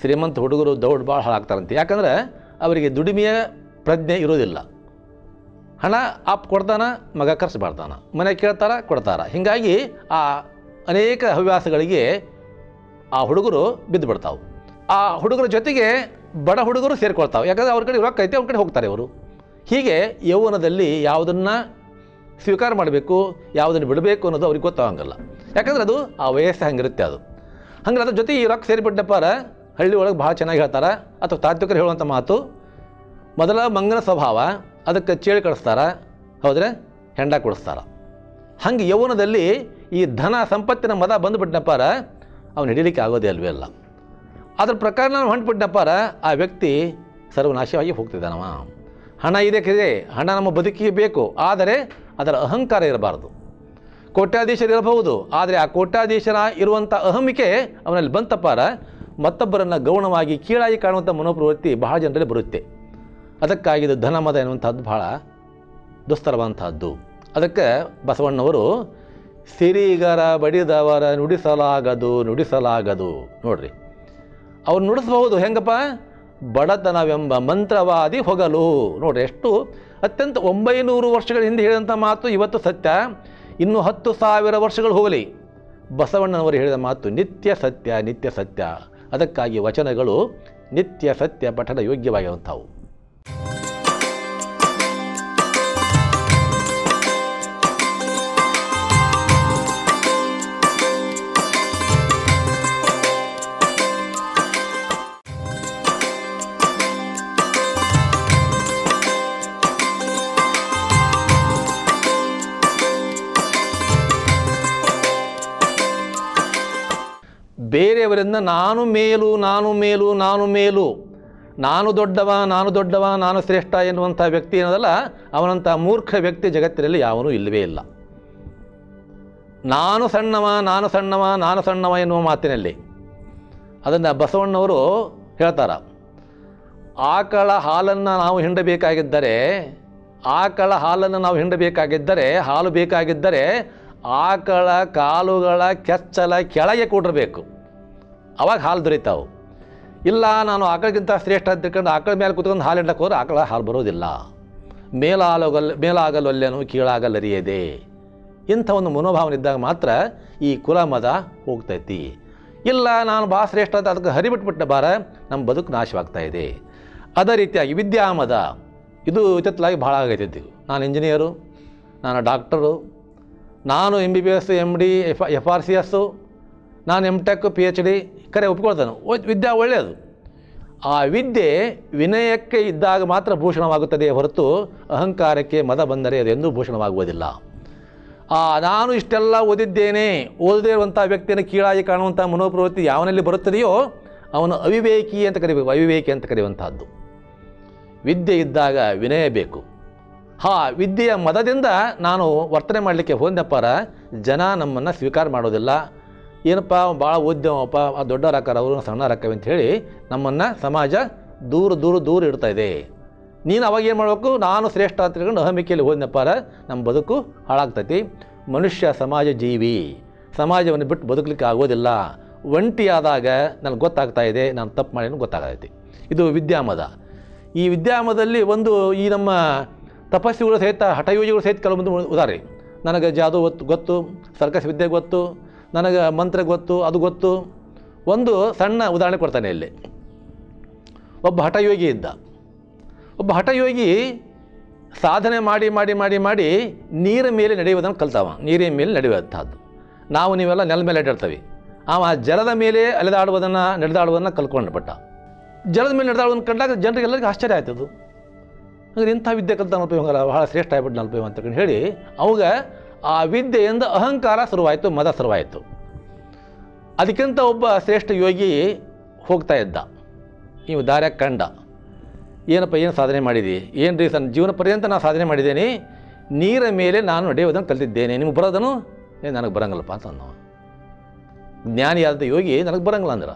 S1: ಶ್ರೀಮಂತ ಹುಡುಗರು ದೌಡ್ ಭಾಳ ಹಾಳಾಗ್ತಾರಂತೆ. ಯಾಕಂದ್ರೆ ಅವರಿಗೆ ದುಡಿಮೆಯ ಪ್ರಜ್ಞೆ ಇರೋದಿಲ್ಲ. ಹಣ ಆಪ್ ಕೊಡ್ತಾನ, ಮಗ ಖರ್ಚು ಮನೆ ಕೇಳ್ತಾರ, ಕೊಡ್ತಾರ. ಹೀಗಾಗಿ ಆ ಅನೇಕ ಹವ್ಯಾಸಗಳಿಗೆ ಆ ಹುಡುಗರು ಬಿದ್ದು ಬಿಡ್ತಾವೆ. ಆ ಹುಡುಗರ ಜೊತೆಗೆ ಬಡ ಹುಡುಗರು ಸೇರ್ಕೊಳ್ತಾವೆ. ಯಾಕಂದ್ರೆ ಅವ್ರ ಕಡೆ ರೊಕ್ಕ ಐತೆ, ಅವ್ರ ಕಡೆ ಹೋಗ್ತಾರೆ ಅವರು ಹೀಗೆ ಯೌವನದಲ್ಲಿ ಯಾವುದನ್ನು ಸ್ವೀಕಾರ ಮಾಡಬೇಕು, ಯಾವುದನ್ನು ಬಿಡಬೇಕು ಅನ್ನೋದು ಅವ್ರಿಗೆ ಗೊತ್ತಾಗಂಗಿಲ್ಲ. ಯಾಕಂದ್ರೆ ಅದು ಆ ವಯಸ್ಸು ಹಂಗಿರುತ್ತೆ ಅದು. ಹಂಗೆ ಅದ್ರ ಜೊತೆ ಈ ರೊಕ್ಕ ಸೇರಿಬಿಟ್ಟಪ್ಪಾರ ಹಳ್ಳಿ ಒಳಗೆ ಭಾಳ ಚೆನ್ನಾಗಿ ಹೇಳ್ತಾರೆ. ಅಥವಾ ತಾತ್ವಿಕರು ಹೇಳುವಂಥ ಮಾತು, ಮೊದಲ ಮಂಗನ ಸ್ವಭಾವ, ಅದಕ್ಕೆ ಚೇಳು ಕಳಿಸ್ತಾರ ಹೌದ್ರೆ? ಹೆಂಡ ಕೊಡಿಸ್ತಾರ. ಹಂಗೆ ಯೌವನದಲ್ಲಿ ಈ ಧನ ಸಂಪತ್ತಿನ ಮದ ಬಂದುಬಿಟ್ಟನಪ್ಪಾರ ಅವನು ಹಿಡೀಲಿಕ್ಕೆ ಆಗೋದೇ ಅಲ್ವೇ ಅಲ್ಲ. ಅದ್ರ ಪ್ರಕಾರ ನಾನು ಹೊಂಟ್ಬಿಟ್ಟನಪ್ಪಾರ ಆ ವ್ಯಕ್ತಿ ಸರ್ವನಾಶವಾಗಿ ಹೋಗ್ತಿದ್ದಾನವ. ಹಣ ಇದಕ್ಕಿದೆ ಹಣ ನಮ್ಮ ಬದುಕಿಗೆ ಬೇಕು, ಆದರೆ ಅದರ ಅಹಂಕಾರ ಇರಬಾರ್ದು. ಕೋಟ್ಯಾಧೀಶರು ಇರಬಹುದು, ಆದರೆ ಆ ಕೋಟ್ಯಾಧೀಶರ ಇರುವಂಥ ಅಹಮಿಕೆ ಅವನಲ್ಲಿ ಬಂತಪ್ಪಾರ, ಮತ್ತೊಬ್ಬರನ್ನು ಗೌಣವಾಗಿ, ಕೀಳಾಗಿ ಕಾಣುವಂಥ ಮನೋಪ್ರವೃತ್ತಿ ಬಹಳ ಜನರಲ್ಲಿ ಬರುತ್ತೆ. ಅದಕ್ಕಾಗಿ ಇದು ಧನಮದ ಎನ್ನುವಂಥದ್ದು ಬಹಳ ದುಸ್ತರವಾದಂಥದ್ದು. ಅದಕ್ಕೆ ಬಸವಣ್ಣವರು ಸಿರಿಗರ ಬಡಿದವರ ನುಡಿಸಲಾಗದು ನುಡಿಸಲಾಗದು. ನೋಡ್ರಿ. ಅವ್ರು ನುಡಿಸ್ಬಹುದು ಹೆಂಗಪ್ಪ? ಬಡತನವೆಂಬ ಮಂತ್ರವಾದಿ ಹೊಗಲು. ನೋಡ್ರಿ, ಎಷ್ಟು ಅತ್ಯಂತ ಒಂಬೈನೂರು ವರ್ಷಗಳ ಹಿಂದೆ ಹೇಳಿದಂಥ ಮಾತು ಇವತ್ತು ಸತ್ಯ. ಇನ್ನು ಹತ್ತು ಸಾವಿರ ವರ್ಷಗಳು ಹೋಗಲಿ. ಬಸವಣ್ಣನವರು ಹೇಳಿದ ಮಾತು ನಿತ್ಯ ಸತ್ಯ ನಿತ್ಯ ಸತ್ಯ. ಅದಕ್ಕಾಗಿ ವಚನಗಳು ನಿತ್ಯ ಸತ್ಯ ಪಠನ ಯೋಗ್ಯವಾಗಿರುವಂಥವು. ಬೇರೆಯವರಿಂದ ನಾನು ಮೇಲು ನಾನು ಮೇಲು ನಾನು ಮೇಲು. ನಾನು ದೊಡ್ಡವ ನಾನು ದೊಡ್ಡವ, ನಾನು ಶ್ರೇಷ್ಠ ಎನ್ನುವಂಥ ವ್ಯಕ್ತಿ ಏನದಲ್ಲ ಅವನಂಥ ಮೂರ್ಖ ವ್ಯಕ್ತಿ ಜಗತ್ತಿನಲ್ಲಿ ಯಾವನೂ ಇಲ್ಲವೇ ಇಲ್ಲ. ನಾನು ಸಣ್ಣವ ನಾನು ಸಣ್ಣವ ನಾನು ಸಣ್ಣವ ಎನ್ನುವ ಮಾತಿನಲ್ಲಿ. ಅದನ್ನು ಬಸವಣ್ಣವರು ಹೇಳ್ತಾರ. ಆಕಳ ಹಾಲನ್ನು ನಾವು ಹಿಂಡಬೇಕಾಗಿದ್ದರೆ, ಆಕಳ ಹಾಲನ್ನು ನಾವು ಹಿಂಡಬೇಕಾಗಿದ್ದರೆ, ಹಾಲು ಬೇಕಾಗಿದ್ದರೆ, ಆಕಳ ಕಾಲುಗಳ ಕೆಚ್ಚಲ ಕೆಳಗೆ ಕೂಡಿರಬೇಕು. ಅವಾಗ ಹಾಲು ದೊರೀತಾವೆ. ಇಲ್ಲ, ನಾನು ಆಕಳಿಗಿಂತ ಶ್ರೇಷ್ಠ ಅಂತ ತಿಳ್ಕೊಂಡು ಆಕಳ ಮೇಲೆ ಕುತ್ಕೊಂಡು ಹಾಲು ಹಿಂಡಕ್ಕೆ ಹೋದ್ರೆ ಆಕಳ ಹಾಲು ಬರೋದಿಲ್ಲ. ಮೇಲಾಗಲ್ ಮೇಲಾಗಲೊಲ್ಲೆನು ಕೀಳಾಗಲರಿಯದೆ. ಇಂಥ ಒಂದು ಮನೋಭಾವನೆ ಇದ್ದಾಗ ಮಾತ್ರ ಈ ಕುಲ ಮದ ಹೋಗ್ತೈತಿ. ಇಲ್ಲ, ನಾನು ಭಾಳ ಶ್ರೇಷ್ಠ ಅಂತ ಅದಕ್ಕೆ ಹರಿಬಿಟ್ಬಿಟ್ಟ ಬಾರ ನಮ್ಮ ಬದುಕು ನಾಶವಾಗ್ತಾ ಇದೆ. ಅದೇ ರೀತಿಯಾಗಿ ವಿದ್ಯಾಮದ, ಇದು ಇತ್ತಲಾಗಿ ಭಾಳ ಆಗೈತಿ ನಾನು ಇಂಜಿನಿಯರು, ನಾನು ಡಾಕ್ಟರು, ನಾನು M B B S M D F F R C S ನಾನು M tech P H D ಕರೆ ಒಪ್ಪಿಕೊಳ್ತಾನೆ ವಿದ್ಯೆ ಒಳ್ಳೆಯದು. ಆ ವಿದ್ಯೆ ವಿನಯಕ್ಕೆ ಇದ್ದಾಗ ಮಾತ್ರ ಭೂಷಣವಾಗುತ್ತದೆ ಹೊರತು ಅಹಂಕಾರಕ್ಕೆ ಮದ ಬಂದರೆ ಅದೆಂದೂ ಭೂಷಣವಾಗುವುದಿಲ್ಲ. ಆ, ನಾನು ಇಷ್ಟೆಲ್ಲ ಓದಿದ್ದೇನೆ. ಓದದೇ ಇರುವಂಥ ವ್ಯಕ್ತಿಯನ್ನು ಕೀಳಾಗಿ ಕಾಣುವಂಥ ಮನೋಪ್ರವೃತ್ತಿ ಯಾವನಲ್ಲಿ ಬರುತ್ತದೆಯೋ ಅವನು ಅವಿವೇಕಿ ಅಂತ ಕರಿಬೇಕು ಅವಿವೇಕಿ ಅಂತ ಕರೆಯುವಂಥದ್ದು. ವಿದ್ಯೆ ಇದ್ದಾಗ ವಿನಯ ಬೇಕು. ಹಾ, ವಿದ್ಯೆಯ ಮದದಿಂದ ನಾನು ವರ್ತನೆ ಮಾಡಲಿಕ್ಕೆ ಹೋದಪ್ಪಾರ ಜನ ನಮ್ಮನ್ನು ಸ್ವೀಕಾರ ಮಾಡೋದಿಲ್ಲ. ಏನಪ್ಪ ಭಾಳ ಓದ್ಯವಪ್ಪ ಆ ದೊಡ್ಡವರಾಕಾರ ಅವರು ಸಣ್ಣ ಅಂತ ಹೇಳಿ ನಮ್ಮನ್ನು ಸಮಾಜ ದೂರ ದೂರ ದೂರ ಇಡ್ತಾ ಇದೆ. ನೀನು ಅವಾಗ ಏನು ಮಾಡಬೇಕು? ನಾನು ಶ್ರೇಷ್ಠ ಅಂತ ತಿಳ್ಕೊಂಡು ಅಹಮಿಕೆಯಲ್ಲಿ ಹೋದ್ನಪ್ಪಾರ ನಮ್ಮ ಬದುಕು ಹಾಳಾಗ್ತೈತಿ. ಮನುಷ್ಯ ಸಮಾಜ ಜೀವಿ ಸಮಾಜವನ್ನು ಬಿಟ್ಟು ಬದುಕಲಿಕ್ಕೆ ಆಗೋದಿಲ್ಲ. ಒಂಟಿಯಾದಾಗ ನನಗೆ ಗೊತ್ತಾಗ್ತಾ ಇದೆ, ನಾನು ತಪ್ಪು ಮಾಡಿ ಗೊತ್ತಾಗತೈತಿ. ಇದು ವಿದ್ಯಾಮದ. ಈ ವಿದ್ಯಾಮದಲ್ಲಿ ಒಂದು, ಈ ನಮ್ಮ ತಪಸ್ಸಿಗಳು ಸಹಿತ ಹಠಯೋಜಿಗಳು ಸಹಿತ ಕೆಲವೊಂದು ಉದಾರಿ ನನಗೆ ಜಾದು ಗೊತ್ತು ಗೊತ್ತು. ಸರ್ಕಸ್ ವಿದ್ಯೆ ಗೊತ್ತು. ನನಗೆ ಮಂತ್ರ ಗೊತ್ತು, ಅದು ಗೊತ್ತು. ಒಂದು ಸಣ್ಣ ಉದಾಹರಣೆ ಕೊಡ್ತಾನೆ ಇಲ್ಲಿ. ಒಬ್ಬ ಹಠಯೋಗಿ ಇದ್ದ. ಒಬ್ಬ ಹಠಯೋಗಿ ಸಾಧನೆ ಮಾಡಿ ಮಾಡಿ ಮಾಡಿ ಮಾಡಿ ನೀರ ಮೇಲೆ ನಡೆಯುವುದನ್ನು ಕಲ್ತಾವ. ನೀರಿನ ಮೇಲೆ ನಡೆಯುವಂಥದ್ದು ನಾವು ನೀವೆಲ್ಲ ನೆಲದ ಮೇಲೆ ಅಡ್ಡಾಡ್ತೀವಿ ಅವ ಜಲದ ಮೇಲೆ ಅಲೆದಾಡುವುದನ್ನು, ನಡೆದಾಡುವುದನ್ನು ಕಲ್ಕೊಂಡು ಬಟ್ಟ. ಜಲದ ಮೇಲೆ ನಡೆದಾಡುವುದನ್ನು ಕಂಡಾಗ ಜನರಿಗೆಲ್ಲರಿಗೂ ಆಶ್ಚರ್ಯ ಆಯ್ತದು. ಅದು ಇಂಥ ವಿದ್ಯೆ ಕಲ್ತ ನಲ್ಪೈ ಬಹಳ ಶ್ರೇಷ್ಠ ಆಗ್ಬಿಟ್ಟು ನಲ್ಪ ಅಂತ ಹೇಳಿ. ಅವಾಗ ಆ ವಿದ್ಯೆಯಿಂದ ಅಹಂಕಾರ ಶುರುವಾಯಿತು, ಮದ ಶುರುವಾಯಿತು. ಅದಕ್ಕಿಂತ ಒಬ್ಬ ಶ್ರೇಷ್ಠ ಯೋಗಿ ಹೋಗ್ತಾ ಇದ್ದ. ನೀವು ದಾರ್ಯಾಗ ಕಂಡ. ಏನಪ್ಪ, ಏನು ಸಾಧನೆ ಮಾಡಿದಿ? ಏನು ರೀ ಸಣ್ಣ ಜೀವನ ಪರ್ಯಂತ ನಾನು ಸಾಧನೆ ಮಾಡಿದ್ದೇನೆ ನೀರ ಮೇಲೆ ನಾನು ನಡೆಯೋದನ್ನು ಕಲಿತಿದ್ದೇನೆ. ನಿಮ್ಗೆ ಬರೋದನು ಏ, ನನಗೆ ಬರಂಗಿಲ್ಲಪ್ಪ ಅಂತ ಅಂದವ ಜ್ಞಾನಿಯಾದ ಯೋಗಿ ನನಗೆ ಬರಂಗಿಲ್ಲ ಅಂದ್ರೆ.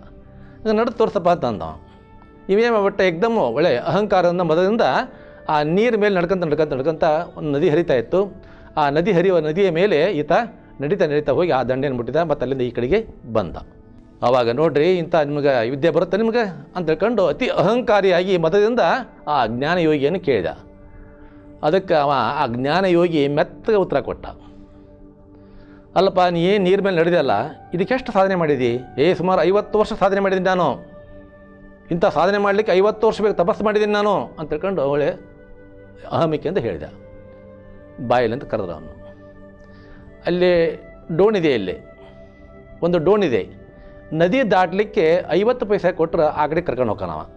S1: ನನಗೆ ನಡೆದು ತೋರಿಸಪ್ಪ ಅಂತ ಅಂದವ ಇವೇ ಮಾಡ್ಬಿಟ್ಟ ಎಕ್ದಮ್ಮು ಒಳ್ಳೆ ಅಹಂಕಾರದಿಂದ, ಮದದಿಂದ ಆ ನೀರು ಮೇಲೆ ನಡ್ಕೊಂತ ನಡ್ಕೊಂತ ನಡ್ಕೊಂತ ಒಂದು ನದಿ ಹರಿತಾ ಇತ್ತು. ಆ ನದಿ ಹರಿಯುವ ನದಿಯ ಮೇಲೆ ಈತ ನಡೀತಾ ನಡೀತಾ ಹೋಗಿ ಆ ದಂಡೆಯನ್ನು ಮುಟ್ಟಿದ ಮತ್ತು ಅಲ್ಲಿಂದ ಈ ಕಡೆಗೆ ಬಂದ. ಆವಾಗ ನೋಡ್ರಿ ಇಂಥ ನಿಮ್ಗೆ ವಿದ್ಯೆ ಬರುತ್ತೆ ನಿಮ್ಗೆ? ಅಂತ ತಿಳ್ಕೊಂಡು ಅತಿ ಅಹಂಕಾರಿಯಾಗಿ ಮತದಿಂದ ಆ ಜ್ಞಾನ ಯೋಗಿಯನ್ನು ಕೇಳಿದ. ಅದಕ್ಕೆ ಅವ ಆ ಜ್ಞಾನ ಯೋಗಿ ಮೆತ್ತಗೆ ಉತ್ತರ ಕೊಟ್ಟ. ಅಲ್ಲಪ್ಪ, ನೀ ಏನು ನೀರು ಮೇಲೆ ನಡೆದಲ್ಲ ಇದಕ್ಕೆಷ್ಟು ಸಾಧನೆ ಮಾಡಿದಿ? ಏ, ಸುಮಾರು ಐವತ್ತು ವರ್ಷ ಸಾಧನೆ ಮಾಡಿದ್ದೀನಿ ನಾನು. ಇಂಥ ಸಾಧನೆ ಮಾಡಲಿಕ್ಕೆ ಐವತ್ತು ವರ್ಷ ಬೇಕು, ತಪಸ್ಸು ಮಾಡಿದ್ದೀನಿ ನಾನು, ಅಂತ ತಿಳ್ಕೊಂಡು ಅವಳೆ ಅಹಮಿಕೆ ಅಂತ ಹೇಳಿದ. ಬಾಯಿಲಿ ಅಂತ ಕರೆದ್ರು ಅವನು. ಅಲ್ಲಿ ಡೋಣಿದೆ ಇಲ್ಲಿ? ಒಂದು ಡೋಣಿದೆ ನದಿ ದಾಟಲಿಕ್ಕೆ ಐವತ್ತು ಪೈಸೆ ಕೊಟ್ಟರೆ ಆ ಕಡೆ ಕರ್ಕೊಂಡು ಹೋಗ್ತಾನವ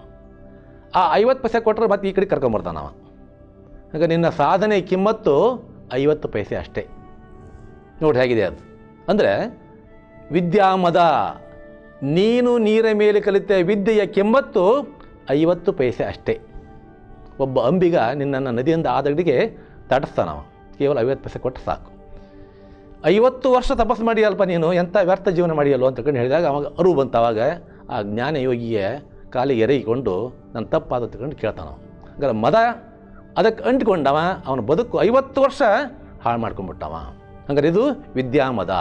S1: ಆ ಐವತ್ತು ಪೈಸೆ ಕೊಟ್ಟರೆ ಮತ್ತೆ ಈ ಕಡೆ ಕರ್ಕೊಂಬರ್ತಾನವ ಆಗ ನಿನ್ನ ಸಾಧನೆ ಕಿಮ್ಮತ್ತು ಐವತ್ತು ಪೈಸೆ ಅಷ್ಟೇ. ನೋಡಿ ಹೇಗಿದೆ ಅದು. ಅಂದರೆ ವಿದ್ಯಾಮದ ನೀನು ನೀರ ಮೇಲೆ ಕಲಿತ ವಿದ್ಯೆಯ ಕಿಮ್ಮತ್ತು ಐವತ್ತು ಪೈಸೆ ಅಷ್ಟೇ. ಒಬ್ಬ ಅಂಬಿಗ ನಿನ್ನನ್ನು ನದಿಯಿಂದ ಆದಡಿಗೆ ದಾಟಿಸ್ತಾನವ ಕೇವಲ ಐವತ್ತು ಪೈಸೆ ಕೊಟ್ಟರೆ ಸಾಕು. ಐವತ್ತು ವರ್ಷ ತಪಸ್ಸು ಮಾಡಿಯಲ್ಪ ನೀನು ಎಂಥ ವ್ಯರ್ಥ ಜೀವನ ಮಾಡಿಯಲ್ಲೋ ಅಂತ ಕಂಡು ಹೇಳಿದಾಗ ಅವಾಗ ಅರಿವು ಬಂತ ಅವಾಗ ಆ ಜ್ಞಾನ ಯೋಗಿಯ ಕಾಲಿಗೆ ಎರಗಿಕೊಂಡು ನನ್ನ ತಪ್ಪಾದ ತಿಳ್ಕೊಂಡು ಕೇಳ್ತಾನ ಹಾಗಾದ್ರೆ ಮದ, ಅದಕ್ಕೆ ಅಂಟ್ಕೊಂಡವ, ಅವನ ಬದುಕು ಐವತ್ತು ವರ್ಷ ಹಾಳು ಮಾಡ್ಕೊಂಡ್ಬಿಟ್ಟವ. ಹಂಗಾರೆ ಇದು ವಿದ್ಯಾಮದ.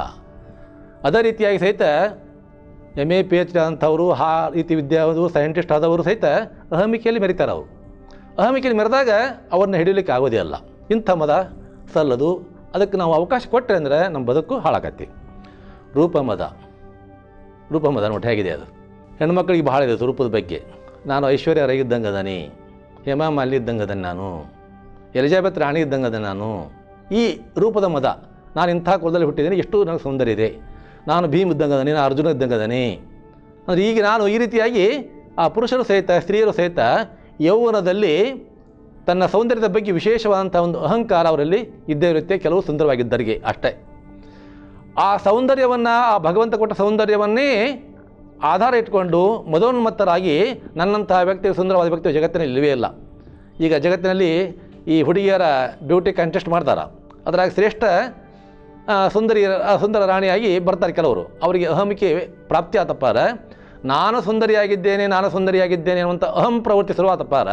S1: ಅದೇ ರೀತಿಯಾಗಿ ಸಹಿತ M A P H D ಅಂಥವರು ಆ ರೀತಿ ವಿದ್ಯಾವುದು ಸೈಂಟಿಸ್ಟ್ ಆದವರು ಸಹಿತ ಅಹಮಿಕೆಯಲ್ಲಿ ಮೆರಿತಾರೆ ಅವರು. ಅಹಮಿಕೆಯಲ್ಲಿ ಮೆರೆದಾಗ ಅವ್ರನ್ನ ಹಿಡಿಯಲಿಕ್ಕೆ ಆಗೋದೇ ಅಲ್ಲ ಇಂಥ ಮದ ಸಲ್ಲದು ಅದಕ್ಕೆ ನಾವು ಅವಕಾಶ ಕೊಟ್ಟರೆ ಅಂದರೆ ನಮ್ಮ ಬದುಕು ಹಾಳಾಗತ್ತಿ. ರೂಪಮದ. ರೂಪಮದ ನೋಡಿ ಹೇಗಿದೆ ಅದು? ಹೆಣ್ಮಕ್ಳಿಗೆ ಭಾಳ ಇದೆ ರೂಪದ ಬಗ್ಗೆ. ನಾನು ಐಶ್ವರ್ಯ ರೈ ಇದ್ದಂಗೆ ಅದಾನಿ ಹೇಮಾ ಮಾಲಿ ಇದ್ದಂಗೆ ಅದನ್ನು ನಾನು, ಎಲಿಜಾಬೆತ್ ರಾಣಿ ಇದ್ದಂಗೆ ಅದ ನಾನು. ಈ ರೂಪದ ಮದ, ನಾನು ಇಂಥ ಕುಲದಲ್ಲಿ ಹುಟ್ಟಿದ್ದೀನಿ, ಎಷ್ಟು ನನಗೆ ಸೌಂದರ್ಯ ಇದೆ. ನಾನು ಭೀಮ್ ಇದ್ದಂಗೆ ಅದನಿ ನಾನು ಅರ್ಜುನ ಇದ್ದಂಗೆ ಅದನಿ ಅಂದರೆ ಈಗ ನಾನು ಈ ರೀತಿಯಾಗಿ ಆ ಪುರುಷರು ಸಹಿತ, ಸ್ತ್ರೀಯರು ಸಹಿತ ಯೌವನದಲ್ಲಿ ತನ್ನ ಸೌಂದರ್ಯದ ಬಗ್ಗೆ ವಿಶೇಷವಾದಂಥ ಒಂದು ಅಹಂಕಾರ ಅವರಲ್ಲಿ ಇದ್ದೇ ಇರುತ್ತೆ, ಕೆಲವು ಸುಂದರವಾಗಿದ್ದರಿಗೆ ಅಷ್ಟೇ. ಆ ಸೌಂದರ್ಯವನ್ನು, ಆ ಭಗವಂತ ಕೊಟ್ಟ ಸೌಂದರ್ಯವನ್ನೇ ಆಧಾರ ಇಟ್ಕೊಂಡು ಮದೋನ್ಮತ್ತರಾಗಿ ನನ್ನಂತಹ ವ್ಯಕ್ತಿ ಸುಂದರವಾದ ವ್ಯಕ್ತಿ ಜಗತ್ತಿನಲ್ಲಿ ಇಲ್ಲವೇ ಇಲ್ಲ. ಈಗ ಜಗತ್ತಿನಲ್ಲಿ ಈ ಹುಡುಗಿಯರ ಬ್ಯೂಟಿ ಕಂಟೆಸ್ಟ್ ಮಾಡ್ತಾರೆ. ಅದರಾಗ ಶ್ರೇಷ್ಠ ಸುಂದರಿ ಸುಂದರ ರಾಣಿಯಾಗಿ ಬರ್ತಾರೆ ಕೆಲವರು. ಅವರಿಗೆ ಅಹಮಿಕೆ ಪ್ರಾಪ್ತಿ ಆತಪ್ಪಾರ ನಾನು ಸುಂದರಿಯಾಗಿದ್ದೇನೆ ನಾನು ಸುಂದರಿಯಾಗಿದ್ದೇನೆ ಅನ್ನುವಂಥ ಅಹಂ ಪ್ರವೃತ್ತಿ ಶುರುವಾತಪ್ಪಾರ.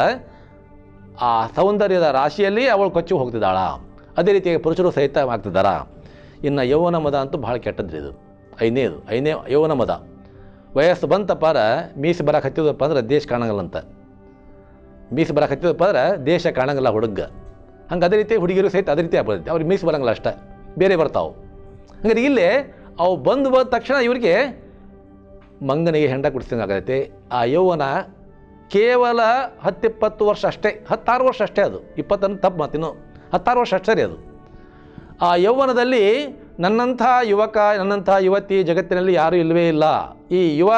S1: ಆ ಸೌಂದರ್ಯದ ರಾಶಿಯಲ್ಲಿ ಅವಳು ಕೊಚ್ಚಿ ಹೋಗ್ತಿದ್ದಾಳ. ಅದೇ ರೀತಿಯಾಗಿ ಪುರುಷರು ಸಹಿತ ಆಗ್ತಿದ್ದಾರ? ಇನ್ನು ಯೌವನ ಮದ ಅಂತೂ ಭಾಳ ಕೆಟ್ಟದ್ರಿ ಇದು. ಐದನೇದು ಐನೇ ಯೌವನ ಮದ. ವಯಸ್ಸು ಬಂತಪ್ಪ ಅಂದ್ರೆ ಮೀಸು ಬರಕ್ಕೆ ಹತ್ತಿದಪ್ಪ ಅಂದ್ರೆ ದೇಶ ಕಾಣಂಗಿಲ್ಲಂತ. ಮೀಸು ಬರಕ್ಕೆ ಹತ್ತಿದಪ್ಪ ಅಂದ್ರೆ ದೇಶ ಕಾಣಂಗಿಲ್ಲ ಹುಡುಗ. ಹಂಗೆ ಅದೇ ರೀತಿ ಹುಡುಗಿರು ಸಹಿತ ಅದೇ ರೀತಿ ಆಗ್ಬಿಡುತ್ತೆ. ಅವ್ರಿಗೆ ಮೀಸು ಬರಂಗಿಲ್ಲ ಅಷ್ಟೇ. ಬೇರೆ ಬರ್ತಾವೆ. ಹಂಗಾರೆ ಇಲ್ಲೇ ಅವು ಬಂದು ಬಂದ ತಕ್ಷಣ ಇವರಿಗೆ ಮಂಗನಿಗೆ ಹೆಂಡ ಕುಡಿಸ್ದಂಗಾಗತ್ತೆ ಆ ಯೌವನ ಕೇವಲ ಹತ್ತಿಪ್ಪತ್ತು ವರ್ಷ ಅಷ್ಟೇ, ಹತ್ತಾರು ವರ್ಷ ಅಷ್ಟೇ ಅದು ಇಪ್ಪತ್ತನ್ನು ತಪ್ಪು ಮಾತಿನ್ನು, ಹತ್ತಾರು ವರ್ಷ ಅಷ್ಟೇ ಅದು. ಆ ಯೌವನದಲ್ಲಿ ನನ್ನಂಥ ಯುವಕ, ನನ್ನಂಥ ಯುವತಿ ಜಗತ್ತಿನಲ್ಲಿ ಯಾರೂ ಇಲ್ಲವೇ ಇಲ್ಲ. ಈ ಯುವ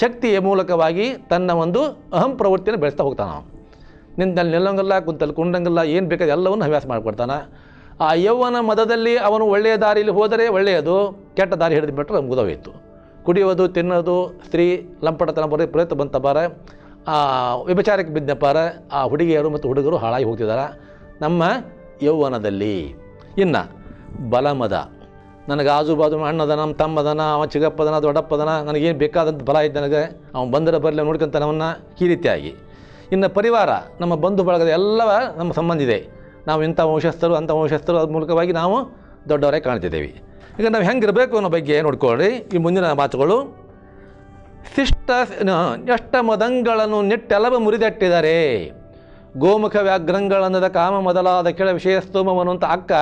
S1: ಶಕ್ತಿಯ ಮೂಲಕವಾಗಿ ತನ್ನ ಒಂದು ಅಹಂ ಪ್ರವೃತ್ತಿಯನ್ನು ಬೆಳೆಸ್ತಾ ಹೋಗ್ತಾನೆ ನಿಂತಲ್ಲಿ ನಿಲ್ಲಂಗಿಲ್ಲ, ಕುಂತಲ್ಲಿ ಕುಂಡಂಗಿಲ್ಲ, ಏನು ಬೇಕಾದ ಎಲ್ಲವನ್ನು ಹವ್ಯಾಸ ಮಾಡಿಕೊಡ್ತಾನೆ. ಆ ಯೌವನ ಮದದಲ್ಲಿ ಅವನು ಒಳ್ಳೆಯ ದಾರಿಯಲ್ಲಿ ಹೋದರೆ ಒಳ್ಳೆಯದು, ಕೆಟ್ಟ ದಾರಿ ಹಿಡಿದು ಬಿಟ್ಟರೆ ಮುಗಿದೋಯ್ತು. ಕುಡಿಯೋದು ತಿನ್ನೋದು ಸ್ತ್ರೀ ಲಂಪಟತನ ಬರೋ ಪ್ರಯತ್ನ ಬಂತಪಾರ ಆ ವ್ಯಭಿಚಾರಕ್ಕೆ ಬಿದ್ದಪ್ಪಾರ ಆ ಹುಡುಗಿಯರು ಮತ್ತು ಹುಡುಗರು ಹಾಳಾಗಿ ಹೋಗ್ತಿದ್ದಾರೆ ನಮ್ಮ ಯೌವನದಲ್ಲಿ ಇನ್ನು ಬಲಮದ, ನನಗೆ ಆಜು ಬಾಜು ಅಣ್ಣದನ ನಮ್ಮ ತಮ್ಮದನ, ಅವ ಚಿಗಪ್ಪದನ ದೊಡ್ಡಪ್ಪದನ, ನನಗೇನು ಬೇಕಾದಂಥ ಬಲ ಇದ್ದ ನನಗೆ ಅವನು ಬಂದರೆ ಬರಲಿ ನೋಡ್ಕೊಂತಾನೆ ಅವನ್ನ ಈ ರೀತಿಯಾಗಿ. ಇನ್ನು ಪರಿವಾರ, ನಮ್ಮ ಬಂಧು ಬಳಗದ ಎಲ್ಲ ನಮ್ಮ ಸಂಬಂಧ ಇದೆ. ನಾವು ಇಂಥ ವಂಶಸ್ಥರು, ಅಂಥ ವಂಶಸ್ಥರು ಅದ್ರ ಮೂಲಕವಾಗಿ ನಾವು ದೊಡ್ಡವರೇ ಕಾಣ್ತಿದ್ದೇವೆ. ಈಗ ನಾವು ಹೆಂಗಿರಬೇಕು ಅನ್ನೋ ಬಗ್ಗೆ ನೋಡ್ಕೊಳ್ಳಿ. ಈ ಮುಂದಿನ ಮಾತುಗಳು ಶಿಷ್ಟ ನಷ್ಟ ಮದಂಗಳನ್ನು ನೆಟ್ಟೆಲಬ ಮುರಿದಟ್ಟಿದ್ದಾರೆ ಗೋಮುಖ ವ್ಯಾಘ್ರಂಗಳನ್ನದ ಕಾಮ ಮೊದಲಾದ ಕೆಳ ವಿಷಯ ಸ್ತೋಮವನ್ನು ಅಂತ ಅಕ್ಕ,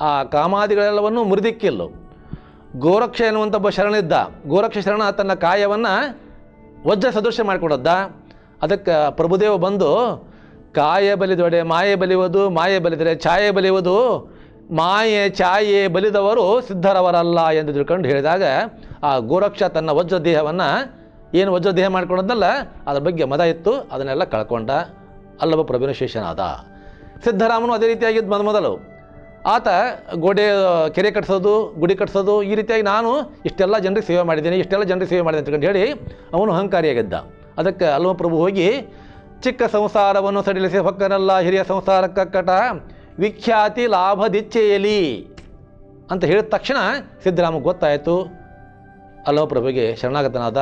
S1: ಆ ಕಾಮಾದಿಗಳೆಲ್ಲವನ್ನು ಮುರಿದಿಕ್ಕಿಲ್ಲು. ಗೋರಕ್ಷ ಎನ್ನುವಂಥ ಒಬ್ಬ ಶರಣಿದ್ದ. ಗೋರಕ್ಷ ಶರಣ ತನ್ನ ಕಾಯವನ್ನು ವಜ್ರ ಸದೃಶ ಮಾಡಿಕೊಡದ್ದ. ಅದಕ್ಕೆ ಪ್ರಭುದೇವ ಬಂದು ಕಾಯ ಬಲಿದೊಡೆ ಮಾಯೆ ಬಲಿಯುವುದು ಮಾಯೆ ಬಲಿದರೆ ಛಾಯೆ ಬಲಿಯುವುದು ಮಾಯೆ ಛಾಯೆ ಬಲಿದವರು ಸಿದ್ಧರವರಲ್ಲ ಎಂದು ತಿಳ್ಕೊಂಡು ಹೇಳಿದಾಗ ಆ ಗೋರಕ್ಷ ತನ್ನ ವಜ್ರ ದೇಹವನ್ನು ಏನು ವಜ್ರ ದೇಹ ಅದರ ಅದ್ರ ಬಗ್ಗೆ ಮದ ಇತ್ತು, ಅದನ್ನೆಲ್ಲ ಕಳ್ಕೊಂಡ. ಅಲ್ಲವ ಪ್ರಭುನ ಶೇಷನಾದ. ಸಿದ್ಧರಾಮನು ಅದೇ ರೀತಿಯಾಗಿದ್ದು ಮೊದ ಮೊದಲು. ಆತ ಗೋಡೆ, ಕೆರೆ ಕಟ್ಸೋದು, ಗುಡಿ ಕಟ್ಸೋದು, ಈ ರೀತಿಯಾಗಿ ನಾನು ಇಷ್ಟೆಲ್ಲ ಜನರಿಗೆ ಸೇವೆ ಮಾಡಿದ್ದೀನಿ, ಇಷ್ಟೆಲ್ಲ ಜನರಿಗೆ ಸೇವೆ ಮಾಡಿದೆ ಅಂತಕೊಂಡು ಹೇಳಿ ಅವನು ಅಹಂಕಾರಿಯಾಗಿದ್ದ. ಅದಕ್ಕೆ ಅಲ್ಲವ ಪ್ರಭು ಹೋಗಿ, ಚಿಕ್ಕ ಸಂಸಾರವನ್ನು ಸಡಿಲಿಸಿ ಹೊಕ್ಕನಲ್ಲ, ಹಿರಿಯ ಸಂಸಾರ ಕಕ್ಕಟ ವಿಖ್ಯಾತಿ ಲಾಭದಿಚ್ಛೆಯಲಿ ಅಂತ ಹೇಳಿದ ತಕ್ಷಣ ಸಿದ್ದರಾಮ ಗೊತ್ತಾಯಿತು, ಅಲ್ಲೋ ಪ್ರಭುಗೆ ಶರಣಾಗತನಾದ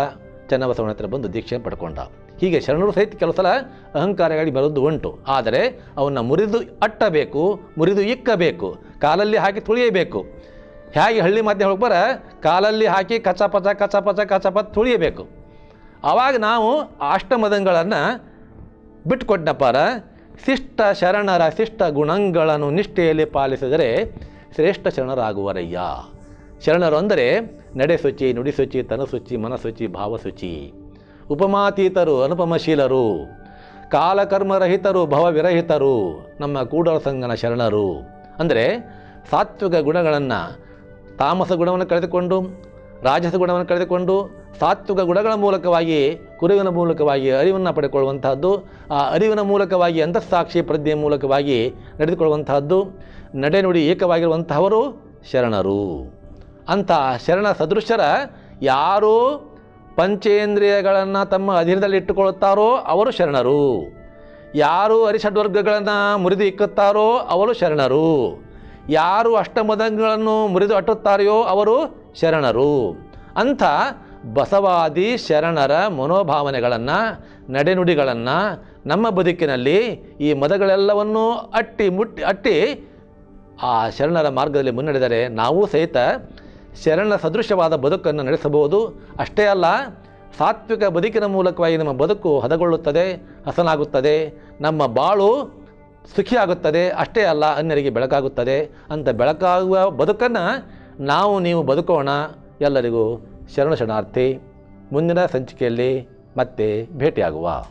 S1: ಚನ್ನಬಸವನ ಹತ್ರ ಬಂದು ದೀಕ್ಷೆ ಪಡ್ಕೊಂಡ. ಹೀಗೆ ಶರಣರು ಸಹಿತ ಕೆಲವು ಸಲ ಅಹಂಕಾರವಾಗಿ ಬರೋದು ಉಂಟು. ಆದರೆ ಅವನ್ನ ಮುರಿದು ಅಟ್ಟಬೇಕು, ಮುರಿದು ಇಕ್ಕಬೇಕು, ಕಾಲಲ್ಲಿ ಹಾಕಿ ತುಳಿಯಬೇಕು. ಹೇಗೆ ಹಳ್ಳಿ ಮಧ್ಯೆ ಹೋಗ್ಬಾರ ಕಾಲಲ್ಲಿ ಹಾಕಿ ಕಚ ಪಚ ಕಚ ತುಳಿಯಬೇಕು. ಆವಾಗ ನಾವು ಅಷ್ಟಮದಂಗಳನ್ನು ಬಿಟ್ಟುಕೊಟ್ಟನಪ್ಪಾರ ಶಿಷ್ಟ ಶರಣರ ಶಿಷ್ಟ ಗುಣಗಳನ್ನು ನಿಷ್ಠೆಯಲ್ಲಿ ಪಾಲಿಸಿದರೆ ಶ್ರೇಷ್ಠ ಶರಣರಾಗುವರಯ್ಯ. ಶರಣರು ಅಂದರೆ ನಡೆಸುಚಿ ನುಡಿಸುಚಿ ತನಸುಚಿ ಮನಸುಚಿ ಭಾವಸುಚಿ ಉಪಮಾತೀತರು, ಅನುಪಮಶೀಲರು. ಕಾಲಕರ್ಮರಹಿತರು, ಭವವಿರಹಿತರು, ನಮ್ಮ ಕೂಡಲ ಸಂಗನ ಶರಣರು. ಅಂದರೆ ಸಾತ್ವಿಕ ಗುಣಗಳನ್ನು ತಾಮಸ ಗುಣವನ್ನು ಕಳೆದುಕೊಂಡು, ರಾಜಸ ಗುಣವನ್ನು ಕಳೆದುಕೊಂಡು ಸಾತ್ವಿಕ ಗುಣಗಳ ಮೂಲಕವಾಗಿ, ಕುರುವಿನ ಮೂಲಕವಾಗಿ ಅರಿವನ್ನು ಪಡೆದುಕೊಳ್ಳುವಂತಹದ್ದು, ಆ ಅರಿವಿನ ಮೂಲಕವಾಗಿ ಅಂತಃಸಾಕ್ಷಿ ಪ್ರಜ್ಞೆಯ ಮೂಲಕವಾಗಿ ನಡೆದುಕೊಳ್ಳುವಂತಹದ್ದು ನಡೆನುಡಿ ಏಕವಾಗಿರುವಂತಹವರು ಶರಣರು. ಅಂಥ ಶರಣ ಸದೃಶರ ಯಾರು ಪಂಚೇಂದ್ರಿಯಗಳನ್ನು ತಮ್ಮ ಅಧೀನದಲ್ಲಿ ಇಟ್ಟುಕೊಳ್ಳುತ್ತಾರೋ ಅವರು ಶರಣರು. ಯಾರು ಅರಿಷಡ್ವರ್ಗಗಳನ್ನು ಮುರಿದು ಇಕ್ಕುತ್ತಾರೋ ಅವರು ಶರಣರು. ಯಾರು ಅಷ್ಟಮದಂಗಗಳನ್ನು ಮುರಿದು ಅಟ್ಟುತ್ತಾರೆಯೋ ಅವರು ಶರಣರು. ಅಂಥ ಬಸವಾದಿ ಶರಣರ ಮನೋಭಾವನೆಗಳನ್ನು, ನಡೆನುಡಿಗಳನ್ನು ನಮ್ಮ ಬದುಕಿನಲ್ಲಿ ಈ ಮದಗಳೆಲ್ಲವನ್ನೂ ಅಟ್ಟಿ ಮುಟ್ಟಿ, ಅಟ್ಟಿ ಆ ಶರಣರ ಮಾರ್ಗದಲ್ಲಿ ಮುನ್ನಡೆದರೆ ನಾವು ಸಹಿತ ಶರಣ ಸದೃಶವಾದ ಬದುಕನ್ನು ನಡೆಸಬಹುದು. ಅಷ್ಟೇ ಅಲ್ಲ, ಸಾತ್ವಿಕ ಬದುಕಿನ ಮೂಲಕವಾಗಿ ನಮ್ಮ ಬದುಕು ಹದಗೊಳ್ಳುತ್ತದೆ, ಹಸನಾಗುತ್ತದೆ, ನಮ್ಮ ಬಾಳು ಸುಖಿಯಾಗುತ್ತದೆ, ಅಷ್ಟೇ ಅಲ್ಲ ಅನ್ಯರಿಗೆ ಬೆಳಕಾಗುತ್ತದೆ. ಅಂತ ಬೆಳಕಾಗುವ ಬದುಕನ್ನು ನಾವು ನೀವು ಬದುಕೋಣ ಎಲ್ಲರಿಗೂ ಶರಣ ಶರಣಾರ್ಥಿ ಮುಂದಿನ ಸಂಚಿಕೆಯಲ್ಲಿ ಮತ್ತೆ ಭೇಟಿಯಾಗುವ.